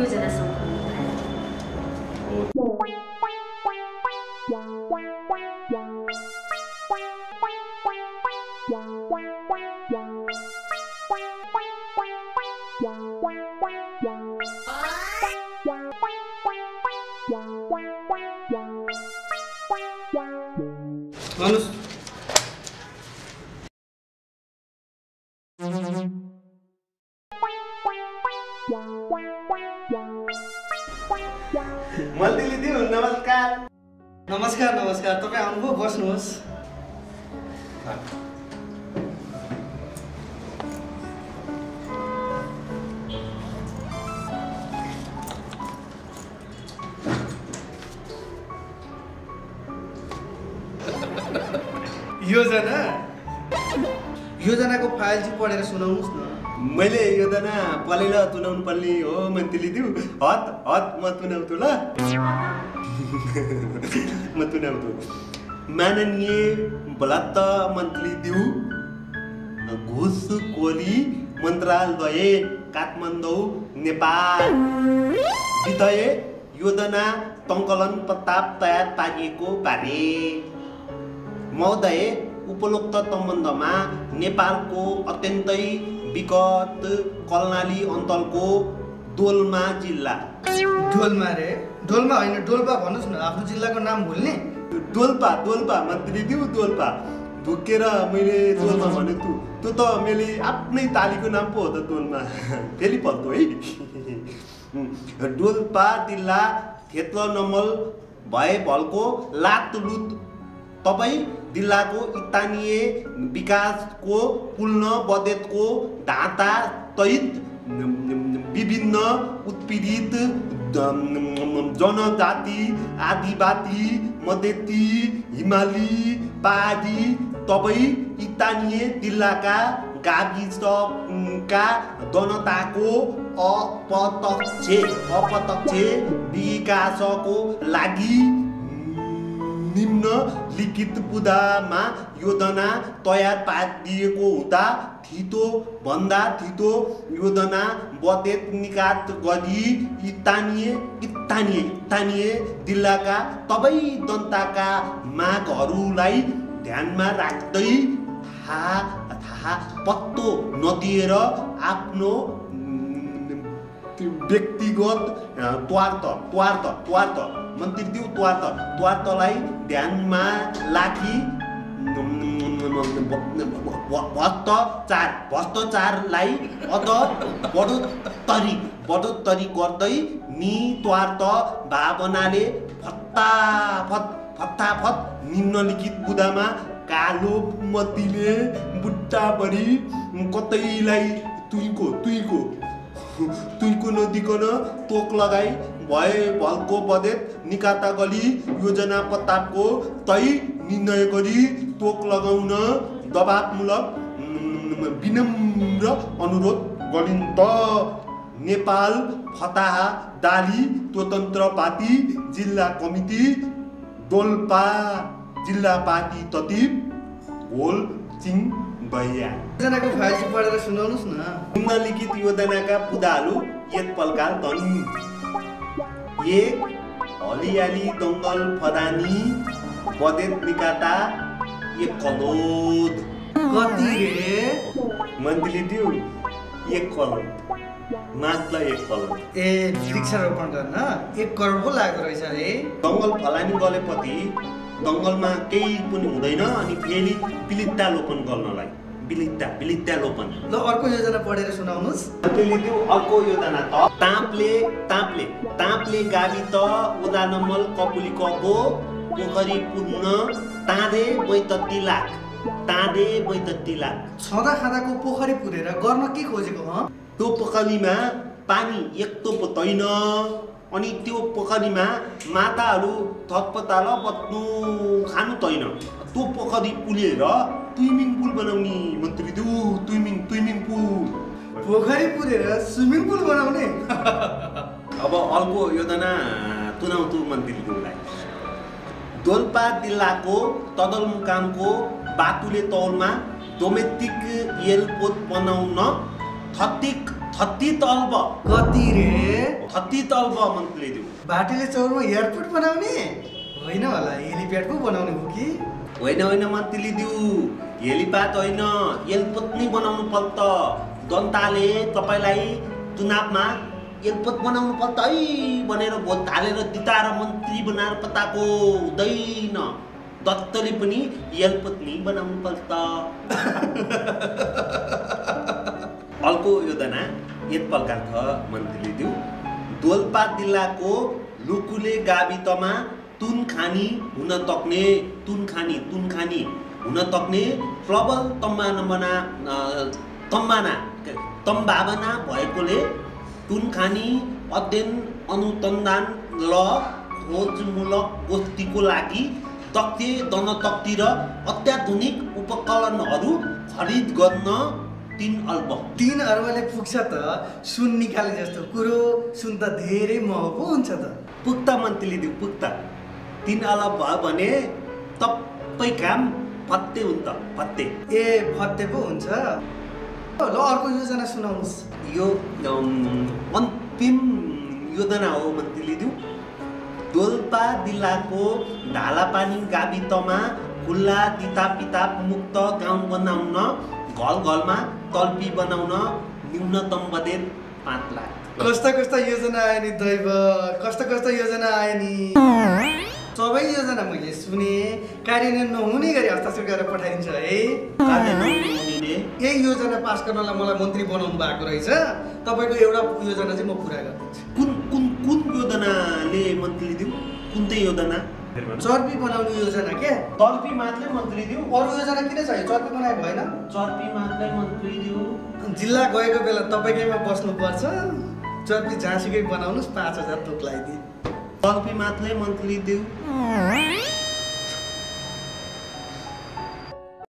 योजना सम्पन्न गराए भन्नुहोस् दिउ नमस्कार. नमस्कार नमस्कार. तपाईँ आउनुभयो? बस्नुहोस्. योजना? योजनाको फाइल चाहिँ पढेर सुनाउनुहोस् न। मैले योजना पलेर तुनाउनु पर्ने हो मन्त्रीले दिउ हत हत म तुनाउँछु ल म तुनाउँछु माननीय बलत्त मन्त्री दिउ घुसखोरी मन्त्रालय काठमाडौँ नेपाल। विधेय योजना सङ्कलन प्रताप तयार पारिएको बारे महोदय उपरोक्त सम्बन्धमा नेपालको अत्यन्तै विगत कर्णाली अञ्चलको दोलमा जिल्ला। डोल्मा रे? डोल्मा होइन डोल्पा भन्नुहोस् न आफ्नो जिल्लाको नाम भुल्ने। डोल्पा डोल्पा दिउ डोल्पा। ढुकेर मैले डोल्मा भनेको छु। त्यो त मैले आफ्नै तालीको नाम पो हो त डोल्मा। फेरि पल्तो है। डोल्पा जिल्ला क्षेत्र नम्बर भए भलको लातलुत तपाईँ जिल्लाको स्थानीय विकासको पूर्ण बजेटको ढाँचा सहित विभिन्न उत्पीडित जनजाति आदिवासी मधेती हिमाली पहाडी तपाईँ स्थानीय जिल्लाका गाविसका जनताको अप्रत्यक्ष अप्रत्यक्ष विकासको लागि निम्नलिखित बुदामा योजना तयार पारिएको हुँदा थितो भन्दा थितो योजना बजेट निकास गरी स्थानीय स्थानीय स्थानीय जिल्लाका सबै जनताका मागहरूलाई ध्यानमा राख्दै थाहा थाहा पत्तो नदिएर आफ्नो व्यक्तिगत स्वार्थ स्वार्थ स्वार्थ मन्त्री दिउ स्वार्थ स्वार्थलाई ध्यानमा राखी भ्रष्टाचार भ्रष्टाचारलाई अझ बढोत्तरी बढोत्तरी गर्दै निस्वार्थ भावनाले फत्ताफत फत्ताफत निम्नलिखित बुदामा कालो मतीले बुट्टाभरि कतैलाई तुइको तुइको तुइको नदिकन तोक लगाई भए भलको बजेट निकाता गरी योजना प्रतापको तै निर्णय गरी तोक लगाउन दबावमूलक विनम्र अनुरोध गरिन्छ नेपाल फताहा दाली स्वतन्त्र पार्टी जिल्ला कमिटी डोल्पा जिल्ला पार्टी ततिब होल चिङ भैया। योजनाको फाइल चाहिँ पढेर सुनाउनुहोस् न। निम्नलिखित योजनाका बुदाहरू यत पलकाल तनी। एक हलियाली दङ्गल फदानी बजेट निकाता एक करोड कति रे? मन्थली ड्यू एक करोड मात्र एक करोड ए वृक्षारोपण गर्न? एक करोड पो लाग्दो रहेछ है दङ्गल फलानी गलेपछि दङ्गलमा केही पनि हुँदैन अनि फेरि पिलित्ता लोपन गर्नलाई। बिलित्ता बिलित्ता लोपन ल अर्को योजना पढेर सुनाउनुहोस् त्यो अर्को योजना त तापले तापले तापले गावि त उदा नम्बर कपुली कको पोखरी पुग्न ताँदे बैतत्ती लाख ताँदे बैतत्ती लाख छँदा खाँदाको पोखरी पुरेर गर्न के खोजेको हँ त्यो पोखरीमा पानी एक तोप तैन अनि त्यो पोखरीमा माताहरू थपताल बस्नु खानु तैन त्यो पोखरी पुलेर स्विमिङ पुल बनाउने मन्त्री दु स्विमिङ स्विमिङ पुल पोखरी पुरेर स्विमिङ पुल बनाउने अब अर्को योजना तुनाउँछु मन्त्रीज्यूलाई दोल्पा जिल्लाको सदरमुकामको बातुले तौलमा डोमेस्टिक एयरपोर्ट बनाउन छत्तिक छत्ती तल्ब कति रे छत्ती तल्ब मन्त्री दिउ भाटीले चौरमा एयरपोर्ट बनाउने होइन होला हेलिप्याड पो बनाउने हो कि होइन होइन मन्त्री दिउ हेलिप्याड होइन एयरपोर्ट नै बनाउनु पर्छ जनताले तपाईँलाई चुनावमा एयरपोर्ट बनाउनु पर्छ है भनेर भोट हालेर जिताएर मन्त्री बनाएर पताएको हुँदैन। दत्तले पनि एयरपोर्ट नै बनाउनु पर्छ अर्को योजना प्रकार छ मन्त्रीले दिउ दोल्पा जिल्लाको लुकुले गावितमा तुन खानी हुन तक्ने तुन खानी तुन खानी हुन तक्ने प्रबल तम्बाना तम्बाना तम्बावना भएकोले तुन खानी अध्ययन अनुसन्धान र खोजमूलक गोष्ठीको लागि तक्ति जनतक्ति र अत्याधुनिक उपकरणहरू खरिद गर्न तिन अल्प। तिन अरबले पुग्छ त सुन निकाले जस्तो कुरो सुन त धेरै महँगो हुन्छ त। पुख्ता मन्त्रीले दिउ पुख्ता। तिन अलप भयो भने सबै काम फत्ते हुन्छ फत्ते ए फत्ते पो हुन्छ। ल अर्को योजना सुनाउनुहोस्। यो अन्तिम योजना हो मन्त्रीले दिउ डोल्पा जिल्लाको ढालापानी गावितमा खुल्ला पिताब मुक्त गाउँ बनाउन घर घरमा तल्पी बनाउन न्यूनतम बजेट पाँच लाख। कस्ता कस्ता योजना आयो नि दैव? कस्ता कस्ता योजना आयो नि? सबै योजना मैले सुने कार्यान्वयन नहुने गरी हस्ताक्षर गरेर पठाइदिन्छ है। यही योजना पास गर्नलाई मलाई मन्त्री बनाउनु भएको रहेछ। तपाईँको एउटा योजना चाहिँ म पुरा गरिदिन्छु कुन कुन कुन योजनाले मन्त्रीले दिउ? कुन चाहिँ योजना? चर्पी बनाउने योजना के तल्पी मात्रै मन्त्री दिउ? अरू योजना किन छ चर्पी बनाए भएन। चर्पी मात्रै मन्त्री दिउ। जिल्ला गएको बेला तपाईँकैमा बस्नुपर्छ। चर्पी जहाँसुकै बनाउनुहोस् पाँच हजार तोक लगाइदिए तल्पी मात्रै मन्त्री दिउ